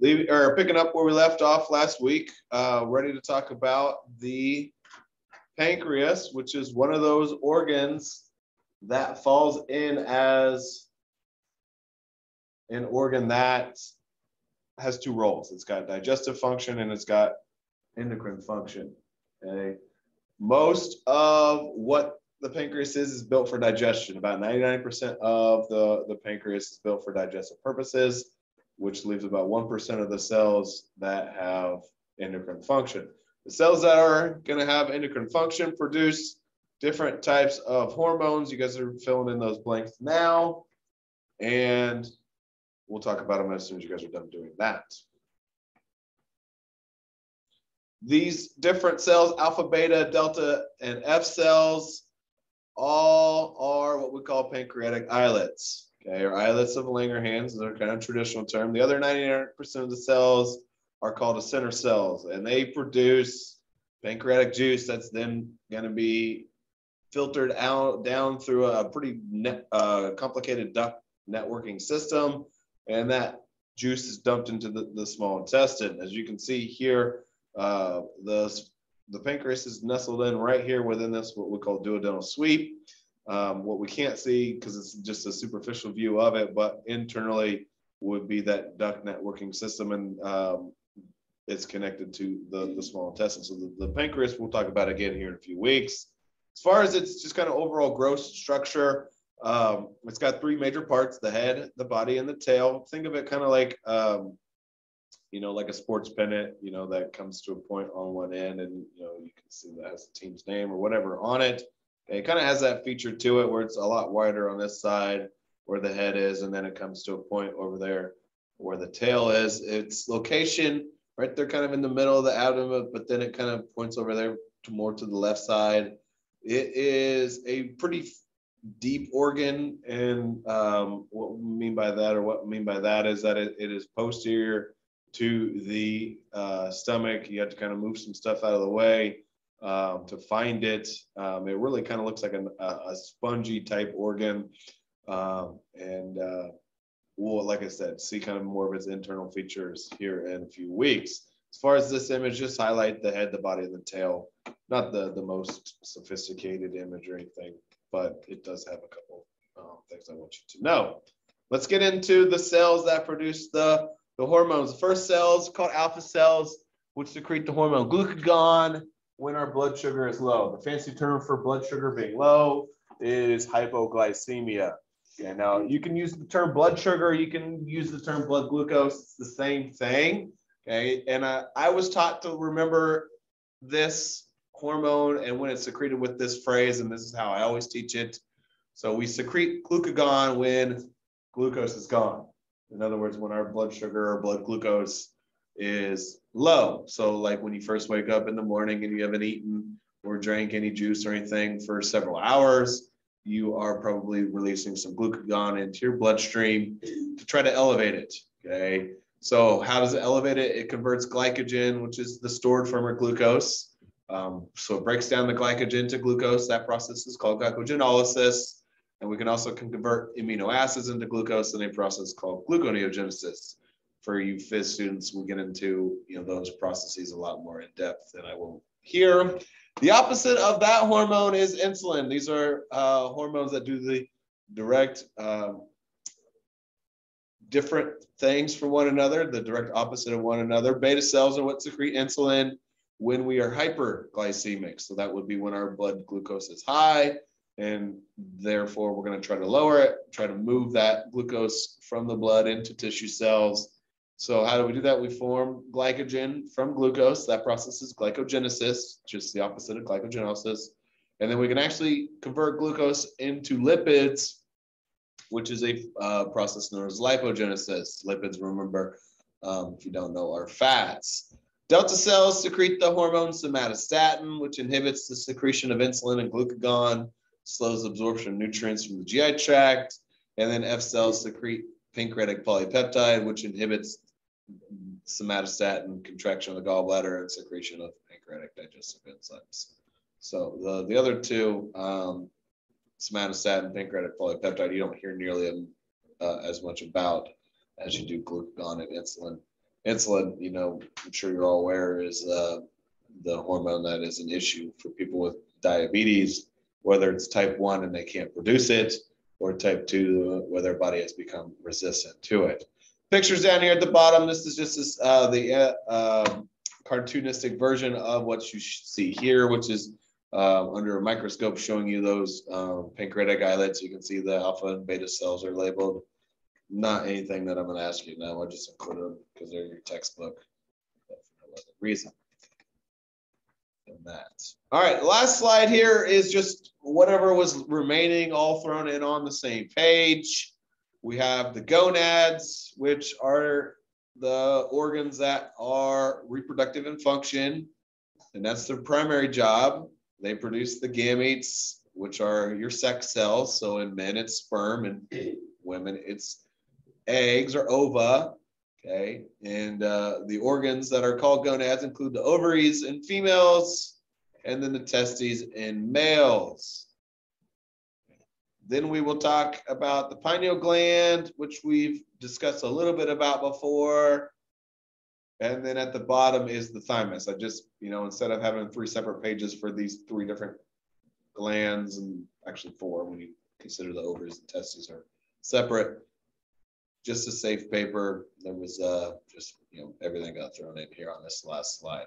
leave or picking up where we left off last week, uh, ready to talk about the pancreas, which is one of those organs that falls in as an organ that has two roles. It's got digestive function and it's got endocrine function. Okay. Most of what the pancreas is is built for digestion. About 99% of the, the pancreas is built for digestive purposes, which leaves about 1% of the cells that have endocrine function. The cells that are going to have endocrine function produce different types of hormones. You guys are filling in those blanks now. And we'll talk about them as soon as you guys are done doing that. These different cells, alpha, beta, delta, and F cells, all are what we call pancreatic islets, okay, or islets of Langerhans. They're kind of traditional term. The other 99% of the cells are called acinar cells, and they produce pancreatic juice that's then going to be filtered out down through a pretty net, uh, complicated duct networking system, and that juice is dumped into the, the small intestine. As you can see here, uh, the the pancreas is nestled in right here within this, what we call duodenal sweep. Um, what we can't see because it's just a superficial view of it, but internally would be that duct networking system and um, it's connected to the, the small intestine. So the, the pancreas, we'll talk about again here in a few weeks. As far as its just kind of overall gross structure, um, it's got three major parts, the head, the body, and the tail. Think of it kind of like um, you know, like a sports pennant, you know, that comes to a point on one end and, you know, you can see that has the team's name or whatever on it. It kind of has that feature to it where it's a lot wider on this side where the head is, and then it comes to a point over there where the tail is. Its location right there, kind of in the middle of the abdomen, but then it kind of points over there to more to the left side. It is a pretty deep organ, and um, what we mean by that, or what we mean by that, is that it, it is posterior to the uh, stomach. You have to kind of move some stuff out of the way um, to find it. Um, it really kind of looks like an, a, a, spongy type organ. Um, and uh, we'll, like I said, see kind of more of its internal features here in a few weeks. As far as this image, just highlight the head, the body, and the tail. Not the, the most sophisticated image or anything, but it does have a couple um, things I want you to know. Let's get into the cells that produce the the hormones. The first cells called alpha cells, which secrete the hormone glucagon when our blood sugar is low. The fancy term for blood sugar being low is hypoglycemia. Okay, now you can use the term blood sugar, you can use the term blood glucose, it's the same thing. Okay, and I, I was taught to remember this hormone and when it's secreted with this phrase, and this is how I always teach it. So we secrete glucagon when glucose is gone. In other words, when our blood sugar or blood glucose is low. So, like when you first wake up in the morning and you haven't eaten or drank any juice or anything for several hours, you are probably releasing some glucagon into your bloodstream to try to elevate it. Okay. So, how does it elevate it? It converts glycogen, which is the stored form of glucose. Um, so, it breaks down the glycogen to glucose. That process is called glycogenolysis. And we can also convert amino acids into glucose in a process called gluconeogenesis. For you phys students, we'll get into you know those processes a lot more in depth than I will here. The opposite of that hormone is insulin. These are uh, hormones that do the direct um, different things for one another, the direct opposite of one another. Beta cells are what secrete insulin when we are hyperglycemic. So that would be when our blood glucose is high and therefore we're going to try to lower it, try to move that glucose from the blood into tissue cells. So how do we do that? We form glycogen from glucose. That process is glycogenesis, just the opposite of glycogenolysis. And then we can actually convert glucose into lipids, which is a uh, process known as lipogenesis. Lipids, remember, um, if you don't know, are fats. Delta cells secrete the hormone somatostatin, which inhibits the secretion of insulin and glucagon slows absorption of nutrients from the GI tract, and then F cells secrete pancreatic polypeptide, which inhibits somatostatin contraction of the gallbladder and secretion of pancreatic digestive enzymes. So the, the other two, um, somatostatin, pancreatic polypeptide, you don't hear nearly uh, as much about as you do glucagon and insulin. insulin, you know, I'm sure you're all aware is uh, the hormone that is an issue for people with diabetes, whether it's type one and they can't produce it, or type two where their body has become resistant to it. Pictures down here at the bottom. This is just this, uh, the uh, um, cartoonistic version of what you see here, which is uh, under a microscope showing you those um, pancreatic islets. You can see the alpha and beta cells are labeled. Not anything that I'm going to ask you now. I just included them because they're your textbook. For no other reason than that. All right, last slide here is just whatever was remaining all thrown in on the same page. We have the gonads, which are the organs that are reproductive in function, and that's their primary job. They produce the gametes, which are your sex cells. So in men, it's sperm, and women, it's eggs or ova. Okay, and uh, the organs that are called gonads include the ovaries in females, and then the testes in males. Then we will talk about the pineal gland, which we've discussed a little bit about before. And then at the bottom is the thymus. I just, you know, instead of having three separate pages for these three different glands, and actually four when you consider the ovaries and testes are separate, just a safe paper. There was uh, just, you know, everything got thrown in here on this last slide.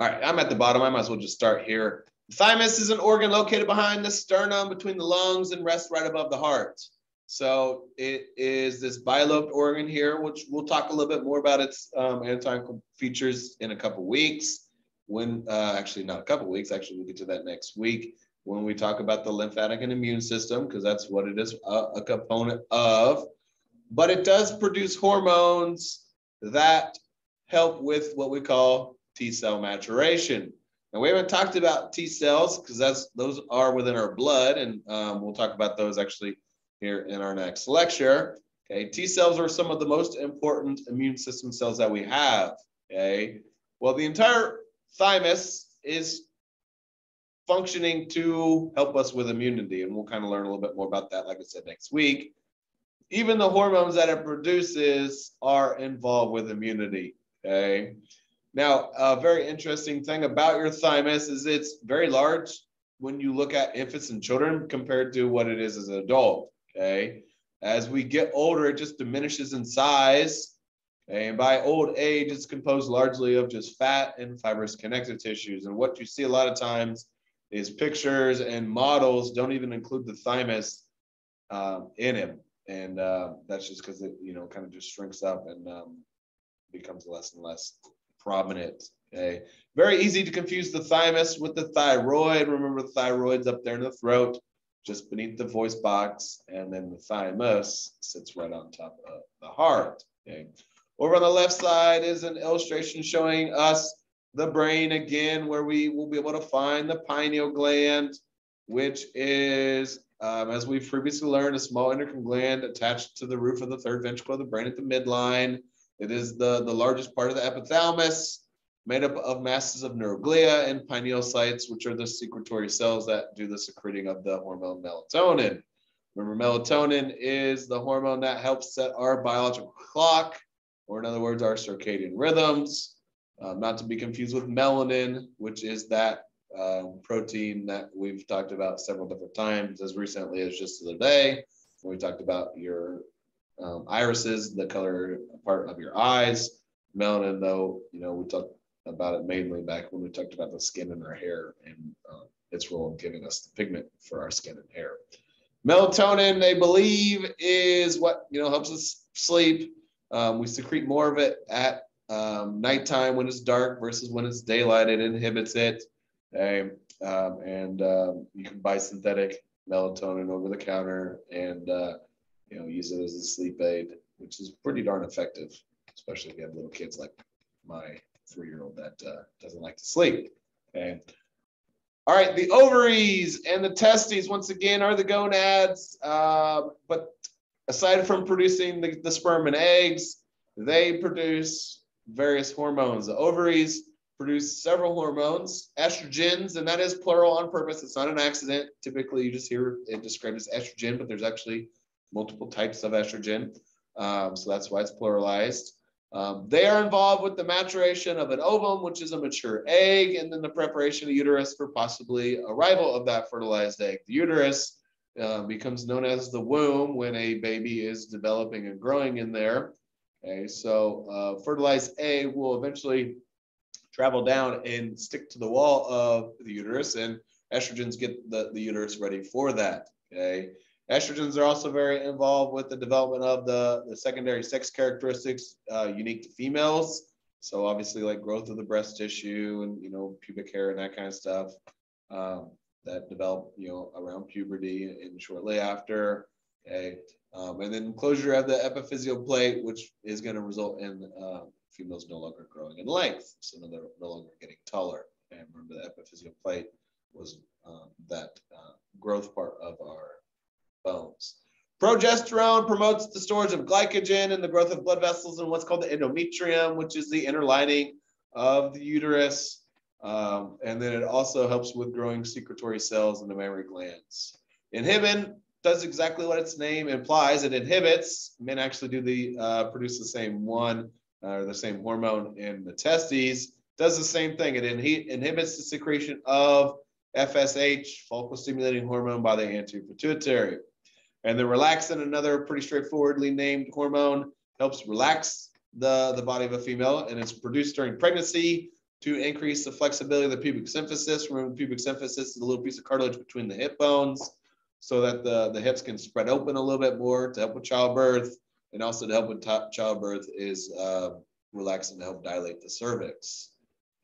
All right, I'm at the bottom. I might as well just start here. The thymus is an organ located behind the sternum between the lungs and rests right above the heart. So it is this bilobed organ here, which we'll talk a little bit more about its um, anatomical features in a couple weeks. When uh, actually not a couple weeks, actually we'll get to that next week when we talk about the lymphatic and immune system, because that's what it is a, a component of. But it does produce hormones that help with what we call T cell maturation. Now we haven't talked about T cells because that's those are within our blood, and um, we'll talk about those actually here in our next lecture. Okay, T cells are some of the most important immune system cells that we have. Okay, well the entire thymus is functioning to help us with immunity, and we'll kind of learn a little bit more about that, like I said, next week. Even the hormones that it produces are involved with immunity. Okay. Now, a very interesting thing about your thymus is it's very large when you look at infants and children compared to what it is as an adult. Okay. As we get older, it just diminishes in size. Okay? And by old age, it's composed largely of just fat and fibrous connective tissues. And what you see a lot of times is pictures and models don't even include the thymus um, in him. And uh, that's just because it, you know, kind of just shrinks up and um, becomes less and less prominent. Okay. Very easy to confuse the thymus with the thyroid. Remember, the thyroid's up there in the throat, just beneath the voice box, and then the thymus sits right on top of the heart. Okay. Over on the left side is an illustration showing us the brain again, where we will be able to find the pineal gland, which is, um, as we've previously learned, a small endocrine gland attached to the roof of the third ventricle of the brain at the midline. It is the, the largest part of the epithalamus, made up of masses of neuroglia and pinealocytes, which are the secretory cells that do the secreting of the hormone melatonin. Remember, melatonin is the hormone that helps set our biological clock, or in other words, our circadian rhythms. Um, not to be confused with melanin, which is that um, protein that we've talked about several different times, as recently as just the other we talked about your um, irises, the color part of your eyes. Melanin, though, you know, we talked about it mainly back when we talked about the skin and our hair and uh, its role in giving us the pigment for our skin and hair. Melatonin, they believe, is what you know helps us sleep. Um, we secrete more of it at um, nighttime when it's dark versus when it's daylight. It inhibits it. Okay? Um, and um, you can buy synthetic melatonin over the counter and uh, you know, use it as a sleep aid, which is pretty darn effective, especially if you have little kids like my three-year-old that uh, doesn't like to sleep. Okay. All right, the ovaries and the testes, once again, are the gonads. Uh, but aside from producing the, the sperm and eggs, they produce various hormones. The ovaries produce several hormones, estrogens, and that is plural on purpose. It's not an accident. Typically, you just hear it described as estrogen, but there's actually multiple types of estrogen. Um, so that's why it's pluralized. Um, they are involved with the maturation of an ovum, which is a mature egg, and then the preparation of uterus for possibly arrival of that fertilized egg. The uterus uh, becomes known as the womb when a baby is developing and growing in there. Okay, so uh, fertilized egg will eventually travel down and stick to the wall of the uterus, and estrogens get the, the uterus ready for that. Okay. Estrogens are also very involved with the development of the, the secondary sex characteristics uh, unique to females. So obviously, like growth of the breast tissue and you know pubic hair and that kind of stuff um, that develop you know around puberty and shortly after. Okay, um, and then closure of the epiphyseal plate, which is going to result in uh, females no longer growing in length, so no, they're no longer getting taller. And remember, the epiphyseal plate was um, that uh, growth part of our bones. Progesterone promotes the storage of glycogen and the growth of blood vessels in what's called the endometrium, which is the inner lining of the uterus. Um, and then it also helps with growing secretory cells in the mammary glands. Inhibin does exactly what its name implies. It inhibits, men actually do the uh, produce the same one or uh, the same hormone in the testes. Does the same thing. It inhibits the secretion of FSH, follicle stimulating hormone, by the anterior pituitary. And the relaxin, another pretty straightforwardly named hormone, helps relax the, the body of a female, and it's produced during pregnancy to increase the flexibility of the pubic symphysis. Remember, pubic symphysis is a little piece of cartilage between the hip bones so that the, the hips can spread open a little bit more to help with childbirth. And also to help with childbirth is uh, relaxin to help dilate the cervix.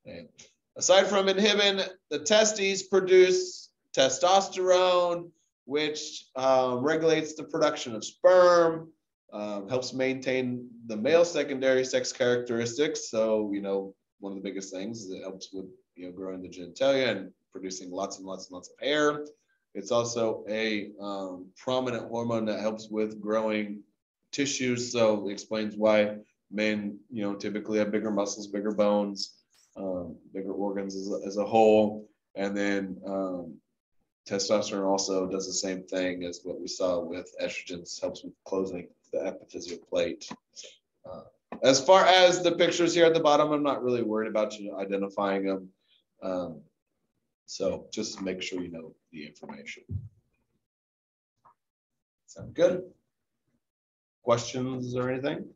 Okay. Aside from inhibin, the testes produce testosterone, which um, regulates the production of sperm, um, helps maintain the male secondary sex characteristics. So, you know, one of the biggest things is it helps with, you know, growing the genitalia and producing lots and lots and lots of hair. It's also a um, prominent hormone that helps with growing tissues. So it explains why men, you know, typically have bigger muscles, bigger bones, um, bigger organs as a, as a whole. And then um, Testosterone also does the same thing as what we saw with estrogens, helps with closing the epiphyseal plate. Uh, as far as the pictures here at the bottom, I'm not really worried about you identifying them. Um, so just make sure you know the information. Sound good? Questions or anything?